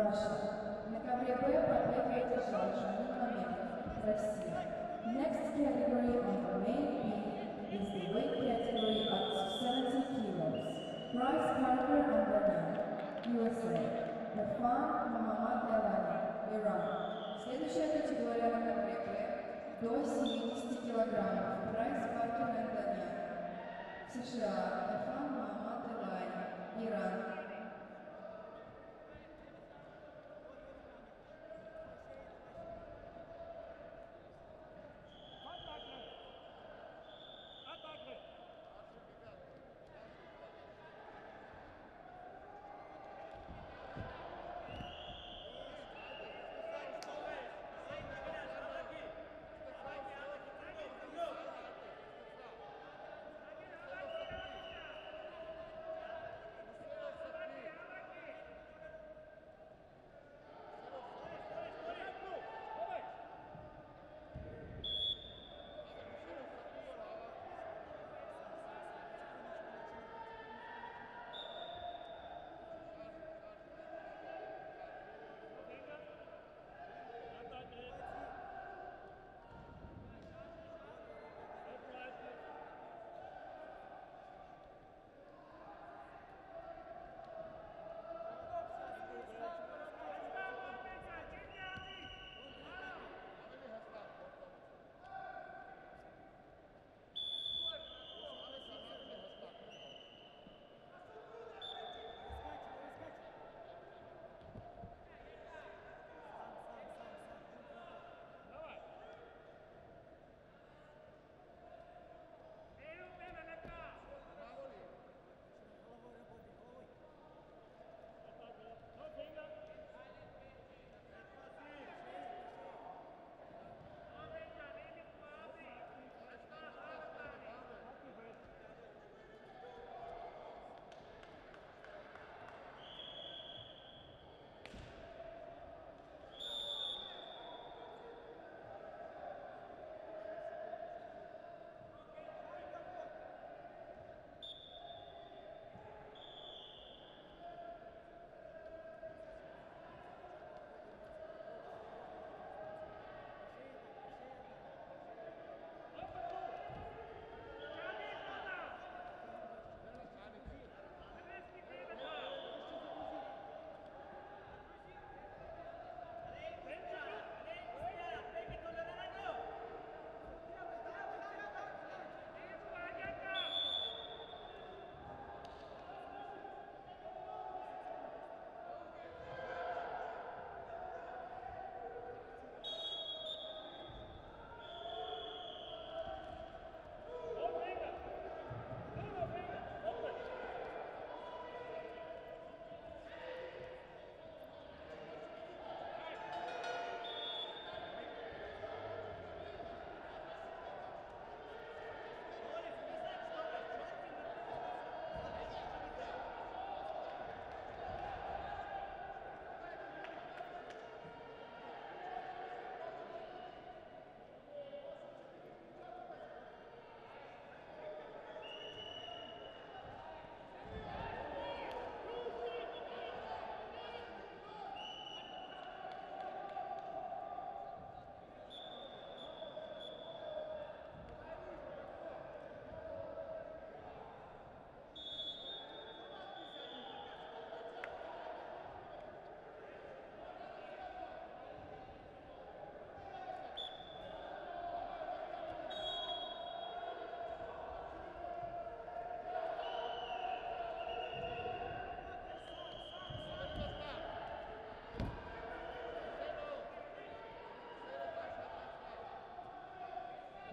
Russia. На ковре Б победа одержал Жанин Россия. Next category on the main B is the weight category up to 70 kilos. Bryce Parker Andanian, USA. Irfan Muhammad Elani, Иран. Следующая категория на ковре Б до 70 килограммов. Брайс Паркер Андонян. США. Ирфан Мухаммад Элани, Иран.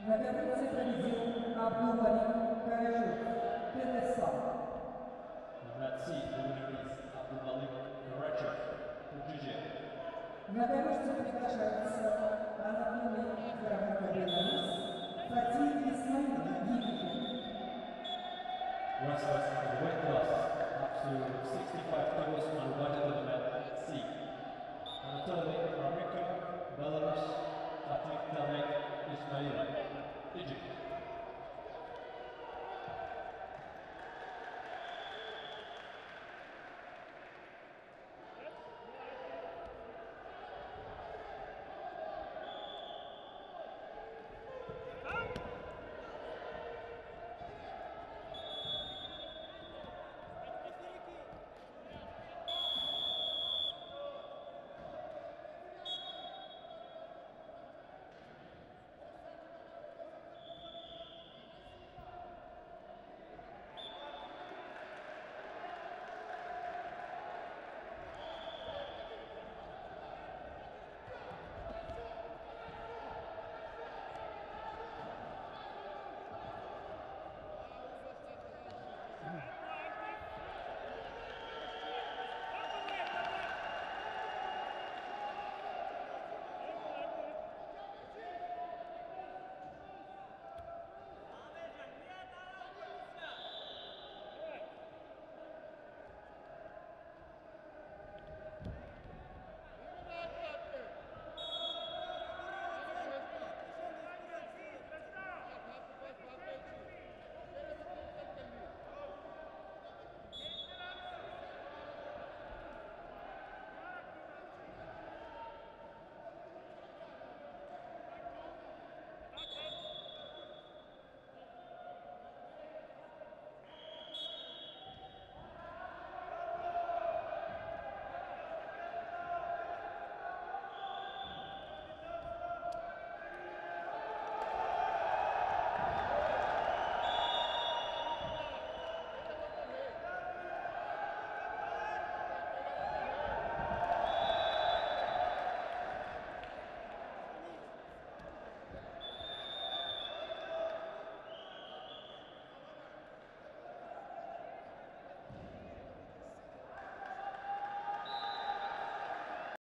На таблице победил Абдул-Валим Каражук, ПТСА. Number C, the winner is Abdul Malik Karachuk from Georgia. На таблице приглашается Анатолий Фрахова Беларусь, Фатih Исмаил Египет. Wrestlers